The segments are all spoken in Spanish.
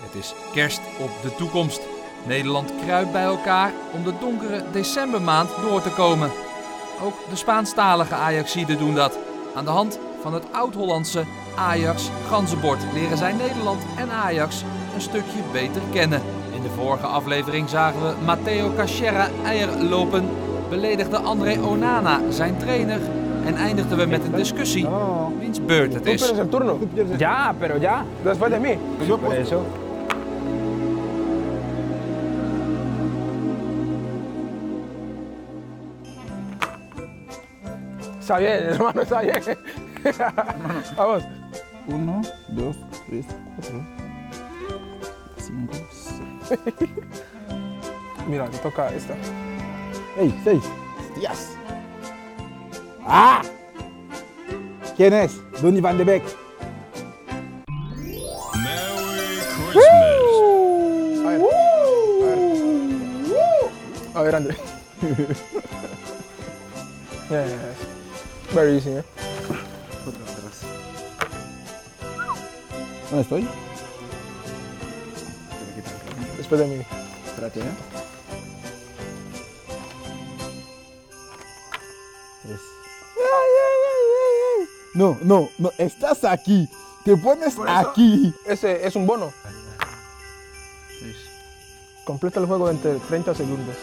Het is kerst op de toekomst. Nederland kruipt bij elkaar om de donkere decembermaand door te komen. Ook de Spaanstalige Ajaxiden doen dat. Aan de hand van het oud-Hollandse Ajax ganzenbord leren zij Nederland en Ajax een stukje beter kennen. In de vorige aflevering zagen we Matteo Cachera eier lopen, beledigde André Onana zijn trainer en eindigden we met een discussie wiens beurt het is. Ya, pero ya. Después de mí. Por Está bien, hermano, está bien. Vamos. Uno, dos, tres, cuatro, cinco, seis. Mira, te toca esta. ¡Ey, seis! ¡Hostias! ¡Ah! ¿Quién es? Donny Van de Beek. A ver. A ver. A ver, André. yes. Very easy, ¿eh? ¿Dónde estoy? Después de mí. Espérate, ¿eh? Tres. ¡Ay, ay, ay, ay, ay! No, no, no, estás aquí. Te pones aquí. Ese es un bono. Completa el juego entre 30 segundos.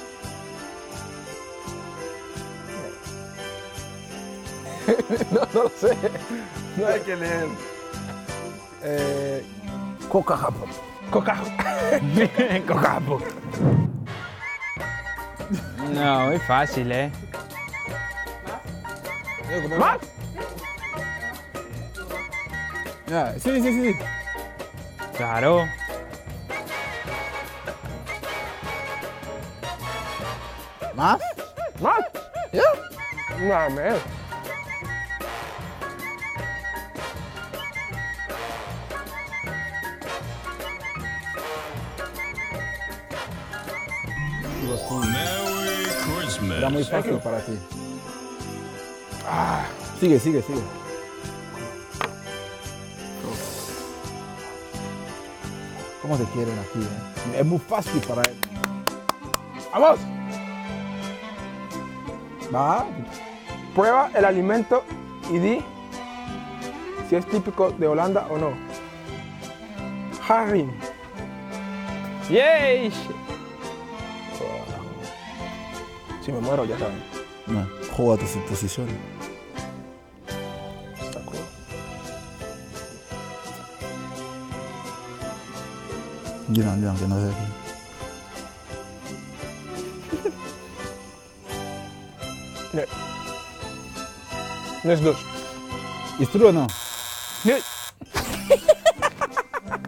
No, no lo sé. No hay que leer. Eh, Coca Japón. coca. Cocapo. No, muy fácil, ¿eh? ¿Más? Ya, sí, sí, sí. Claro. ¿Más? ¿Más? ¿Ya? No, Era muy fácil para ti. Ah, sigue, sigue, sigue. ¿Cómo te quieren aquí? eh? Es muy fácil para él. ¡Vamos! Va. Prueba el alimento y di si es típico de Holanda o no. Haring. ¡Yay! Si me muero, ya saben. No, juega tu posición. Está cool. Digan, digan que no sé aquí. Nee. Nu is het dus. ¿Es true o no? Nee.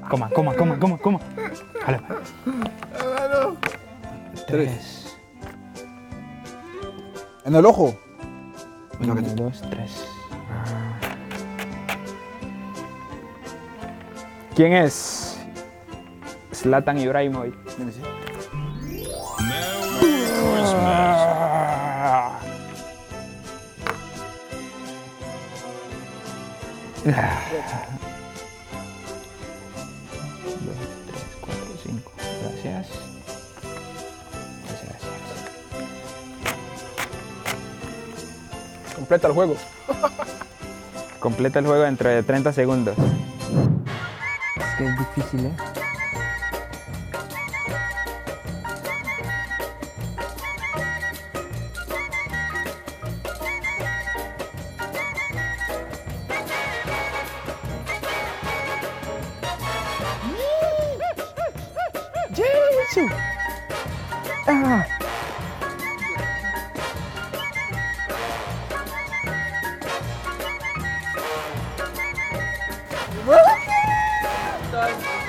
Coma, coma, coma, coma, coma. Vale. Tres. En el ojo. Uno, dos, tres. ¿Quién es? Zlatan Ibrahimovic. Completa el juego. Completa el juego dentro de 30 segundos. Es que es difícil, ¿eh? Ah.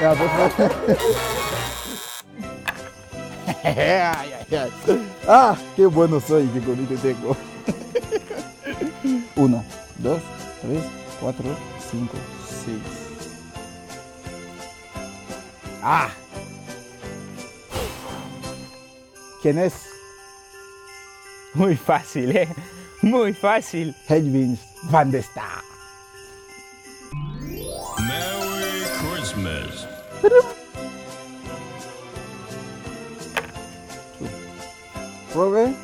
Ya, por favor. Ay, ay, ay. Ah, qué bueno soy, qué bonito tengo. Uno, dos, tres, cuatro, cinco, seis. Ah. ¿Quién es? Muy fácil, ¿eh? Muy fácil. Hedwig van der Pruebe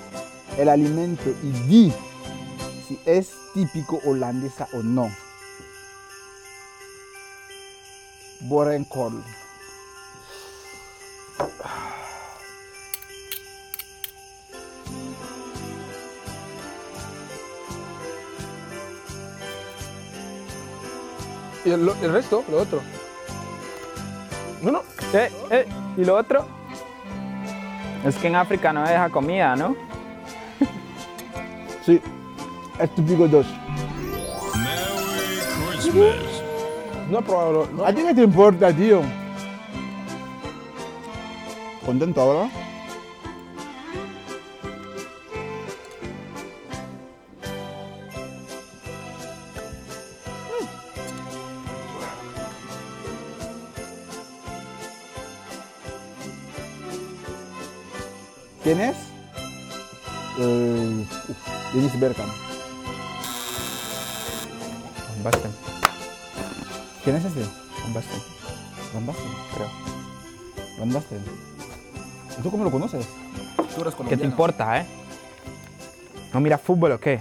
el alimento y di si es típico holandesa o no. Borenkol. Y el resto, lo otro. No, no. Eh, eh, ¿Y lo otro? Es que en África no deja comida, ¿no? Sí, es típico dos. Merry Christmas. No he probado. ¿A ti qué te importa, tío? ¿Contento ahora? ¿Quién es? Eh, uf, Dennis Bergkamp. Van Basten, ¿Quién es ese? Van Basten, Van Basten. creo. Van Basten. ¿Y tú cómo lo conoces? Tú eres ¿Qué te importa, eh? ¿No mira fútbol o qué?